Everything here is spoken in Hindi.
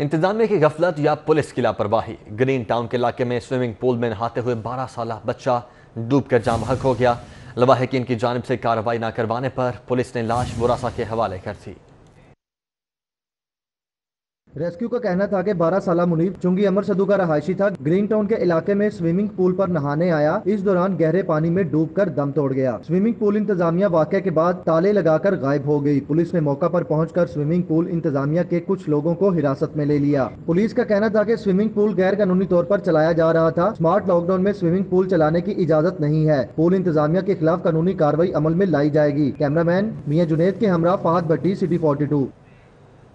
इंतजामिया की गफलत या पुलिस की लापरवाही। ग्रीन टाउन के इलाके में स्विमिंग पूल में नहाते हुए 12 साल बच्चा डूब कर जाम हक हो गया। लवाहकिन की जानब से कार्रवाई न करवाने पर पुलिस ने लाश बुरासा के हवाले कर दी। रेस्क्यू का कहना था कि 12 साल मुनीब, चुंगी अमर सदू का रहायशी था ग्रीन टाउन के इलाके में स्विमिंग पूल पर नहाने आया। इस दौरान गहरे पानी में डूबकर दम तोड़ गया। स्विमिंग पूल इंतजामिया वाक़े के बाद ताले लगाकर गायब हो गई। पुलिस ने मौका पर पहुंचकर स्विमिंग पूल इंतजामिया के कुछ लोगों को हिरासत में ले लिया। पुलिस का कहना था की स्विमिंग पूल गैर कानूनी तौर पर चलाया जा रहा था। स्मार्ट लॉकडाउन में स्विमिंग पूल चलाने की इजाज़त नहीं है। पूल इंतजामिया के खिलाफ कानूनी कार्रवाई अमल में लाई जाएगी। कैमरामैन मियाँ जुनेद के हमरा, फाहद भट्टी, सिटी फोर्टी